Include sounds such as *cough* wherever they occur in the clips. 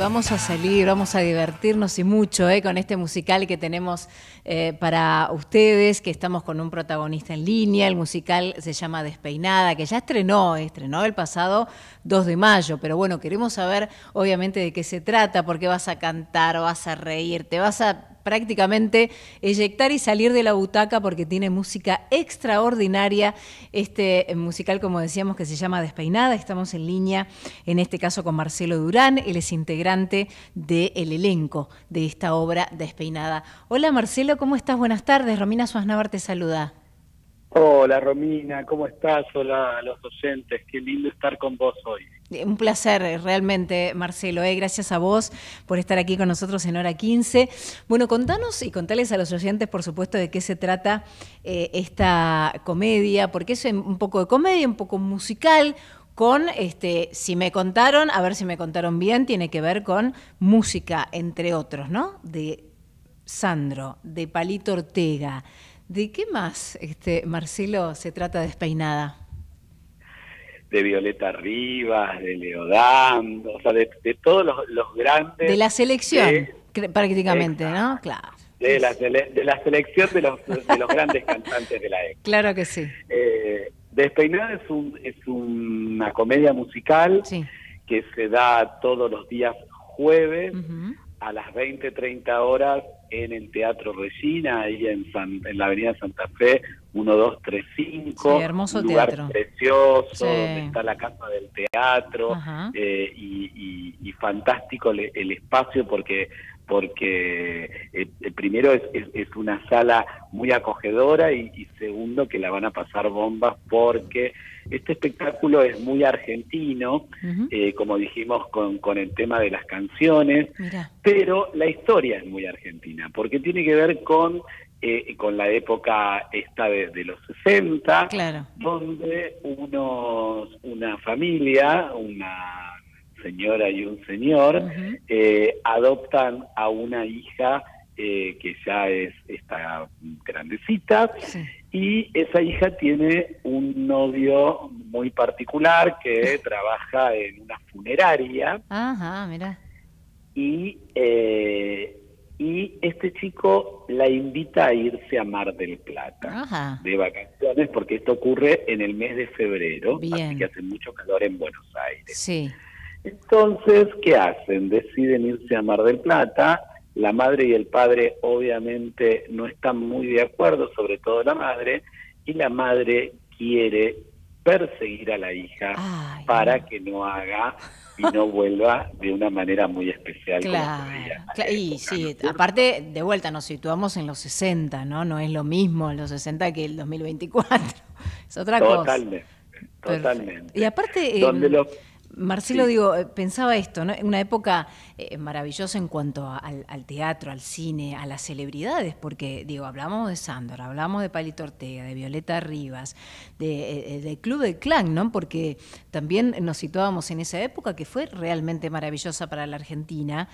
Vamos a salir, vamos a divertirnos y mucho eh, con este musical que tenemos eh, para ustedes, que estamos con un protagonista en línea. El musical se llama Despeinada, que ya estrenó, estrenó el pasado 2 de mayo, pero bueno, queremos saber obviamente de qué se trata, por qué vas a cantar, vas a reír, te vas a prácticamente eyectar y salir de la butaca porque tiene música extraordinaria. Este musical, como decíamos, que se llama Despeinada. Estamos en línea, en este caso con Marcelo Durán. Él es integrante del elenco de esta obra Despeinada. Hola Marcelo, ¿cómo estás? Buenas tardes. Romina Suaznavar te saluda. Hola Romina, ¿cómo estás? Hola los oyentes, qué lindo estar con vos hoy. Un placer realmente, Marcelo. ¿eh? Gracias a vos por estar aquí con nosotros en hora 15. Bueno, contanos y contales a los oyentes, por supuesto, de qué se trata eh, esta comedia, porque es un poco de comedia, un poco musical, con, este, si me contaron, a ver si me contaron bien, tiene que ver con música, entre otros, ¿no? De Sandro, de Palito Ortega. ¿De qué más, este, Marcelo, se trata Despeinada? de Violeta Rivas, de Leodando, o sea, de, todos los, grandes. De la selección, prácticamente, ¿no? Claro. De la, de la selección de los, de los grandes cantantes de la época. *laughs* Claro que sí. Eh, Despeinada es, un, es una comedia musical que se da todos los días jueves a las 20, 30 horas en el Teatro Regina, ahí en, en la Avenida Santa Fe, 1235. Sí, hermoso un lugar teatro. precioso, donde está la casa del teatro, eh, y, y, fantástico el, espacio porque porque eh, primero es, es, una sala muy acogedora y, segundo que la van a pasar bombas porque este espectáculo es muy argentino, eh, como dijimos con, con, el tema de las canciones, pero la historia es muy argentina porque tiene que ver con eh, con la época esta de, los 60, donde unos, una familia, una señora y un señor, eh, adoptan a una hija eh, que ya es esta grandecita, y esa hija tiene un novio muy particular que *laughs* trabaja en una funeraria. Ajá, mira. Y eh, y este chico la invita a irse a Mar del Plata de vacaciones porque esto ocurre en el mes de febrero, así que hace mucho calor en Buenos Aires. Sí. Entonces, ¿qué hacen? Deciden irse a Mar del Plata. La madre y el padre obviamente no están muy de acuerdo, sobre todo la madre, y la madre quiere perseguir a la hija para que no haga y no vuelva de una manera muy especial. Claro, y sí, aparte, de vuelta nos situamos en los 60, ¿no? No es lo mismo en los 60 que el 2024. *laughs* Es otra cosa. Totalmente, totalmente. Y aparte... Donde em, Marcelo, digo, eh, pensaba esto, ¿no? Una época eh, maravillosa en cuanto al, teatro, al cine, a las celebridades, porque, digo, hablamos de Sándor, hablamos de Palito Ortega, de Violeta Rivas, de, eh, del Club del Clan, ¿no? Porque también nos situábamos en esa época que fue realmente maravillosa para la Argentina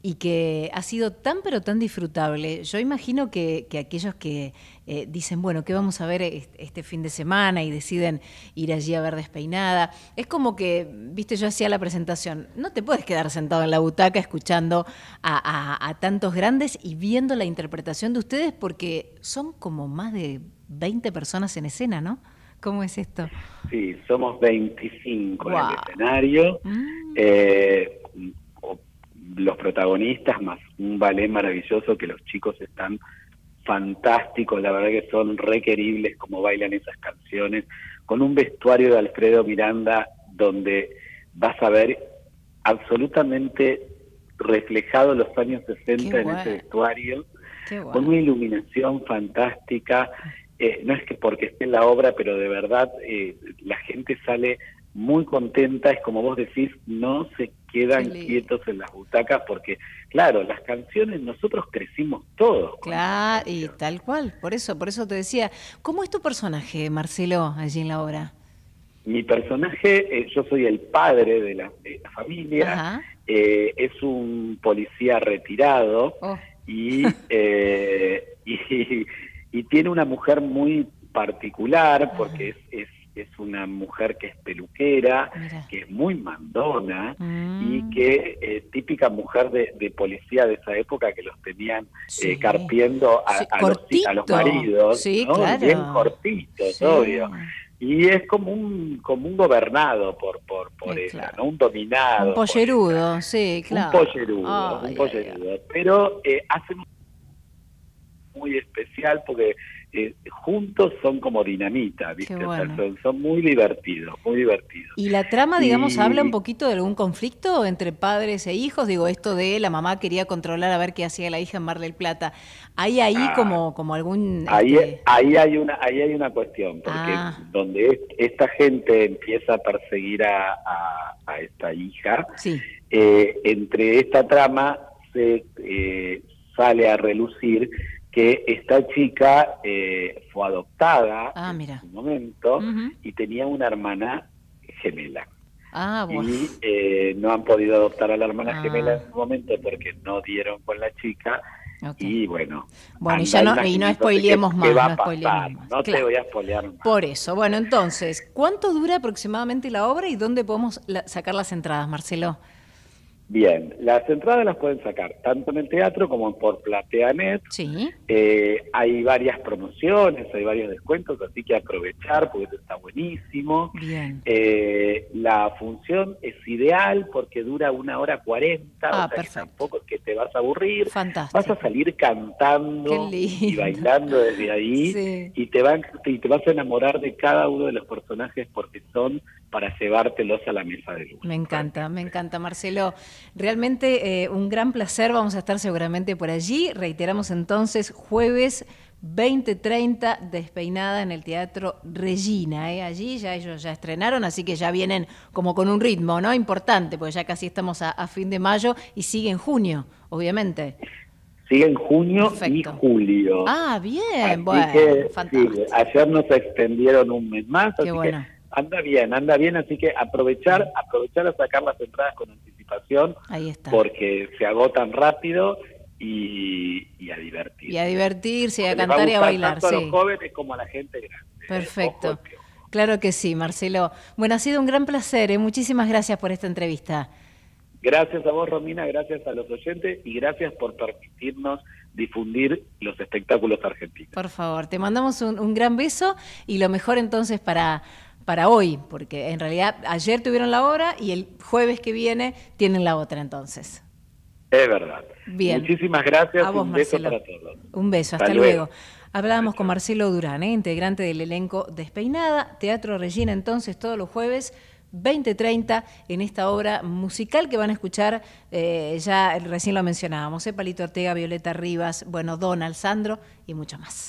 y que ha sido tan pero tan disfrutable. Yo imagino que, aquellos que eh, dicen, bueno, ¿qué vamos a ver este fin de semana? y deciden ir allí a ver despeinada, es como que, viste, yo hacía la presentación, no te puedes quedar sentado en la butaca escuchando a, tantos grandes y viendo la interpretación de ustedes porque son como más de 20 personas en escena, ¿no? ¿Cómo es esto? Sí, somos 25 en el escenario. Mm. Eh, los protagonistas, más un ballet maravilloso que los chicos están fantásticos, la verdad que son requeribles como bailan esas canciones, con un vestuario de Alfredo Miranda donde vas a ver absolutamente reflejado los años 60 en ese vestuario, con una iluminación fantástica. Eh, no es que porque esté en la obra, pero de verdad eh, la gente sale muy contenta, es como vos decís, no se quedan quietos en las butacas porque, claro, las canciones nosotros crecimos todos. Claro, y tal cual, por eso, por eso te decía, ¿cómo es tu personaje, Marcelo, allí en la obra? Mi personaje, eh, yo soy el padre de la, familia, eh, es un policía retirado oh. eh, *laughs* y, y, tiene una mujer muy particular porque es una mujer que es peluquera, que es muy mandona y mm. que eh, típica mujer de, policía de esa época que los tenían eh, carpiendo a, los, maridos, bien cortitos, obvio y es como un como un gobernado por por por ella, ¿no? Un dominado. Un pollerudo, sí, claro. Un pollerudo, un pollerudo. Pero eh, hace muy especial porque eh, juntos son como dinamita, ¿viste? son, muy divertidos, muy divertidos. ¿Y la trama, digamos, habla un poquito de algún conflicto entre padres e hijos? Digo, esto de la mamá quería controlar a ver qué hacía la hija en Mar del Plata. ¿Hay ahí ah. como, como algún...? Ahí, este ahí, hay una, ahí hay una cuestión, porque ah. donde esta gente empieza a perseguir a, a, esta hija, eh, entre esta trama se eh, sale a relucir que esta chica eh, fue adoptada ah, en un momento y tenía una hermana gemela. Ah, y eh, no han podido adoptar a la hermana ah. gemela en un momento porque no dieron con la chica. Y bueno, bueno y ya no, y no spoilemos más. no, te voy a spoilear más. Por eso, bueno, entonces, ¿cuánto dura aproximadamente la obra y dónde podemos sacar las entradas, Marcelo? Bien, las entradas las pueden sacar tanto en el teatro como por PlateaNet. Sí. Eh, hay varias promociones, hay varios descuentos, así que aprovechar porque está buenísimo. Bien. Eh, la función es ideal porque dura una hora cuarenta, ah, o sea que tampoco que te vas a aburrir. Fantástico. Vas a salir cantando y bailando desde ahí y te van y te vas a enamorar de cada uno de los personajes porque son para llevártelos a la mesa de luz. Me encanta, me encanta, Marcelo. Realmente eh, un gran placer, vamos a estar seguramente por allí. Reiteramos entonces, jueves 2030, despeinada en el Teatro Regina. ¿eh? Allí ya ellos ya estrenaron, así que ya vienen como con un ritmo ¿no? importante, porque ya casi estamos a, fin de mayo y sigue en junio, obviamente. Sigue en junio y julio. Ah, bien, bueno, fantástico. ayer nos extendieron un mes más, así que anda bien, anda bien, así que aprovechar, aprovechar a sacar las entradas con Ahí está. porque se agotan rápido y, a divertirse. Y a divertirse, y a cantar y a bailar. Tanto a los jóvenes como a la gente grande. Perfecto. Claro que sí, Marcelo. Bueno, ha sido un gran placer. ¿eh? Muchísimas gracias por esta entrevista. Gracias a vos, Romina, gracias a los oyentes y gracias por permitirnos difundir los espectáculos argentinos. Por favor, te mandamos un gran beso y lo mejor entonces para para hoy, porque en realidad ayer tuvieron la hora y el jueves que viene tienen la otra entonces. Es verdad. Bien. Muchísimas gracias. un beso para todos. Un beso, hasta, luego. Hablábamos con Marcelo Durán, ¿eh? integrante del elenco Despeinada, Teatro Regina entonces todos los jueves 2030 en esta obra musical que van a escuchar, eh, ya recién lo mencionábamos, ¿eh? Palito Ortega, Violeta Rivas, bueno, Don Alessandro y mucho más.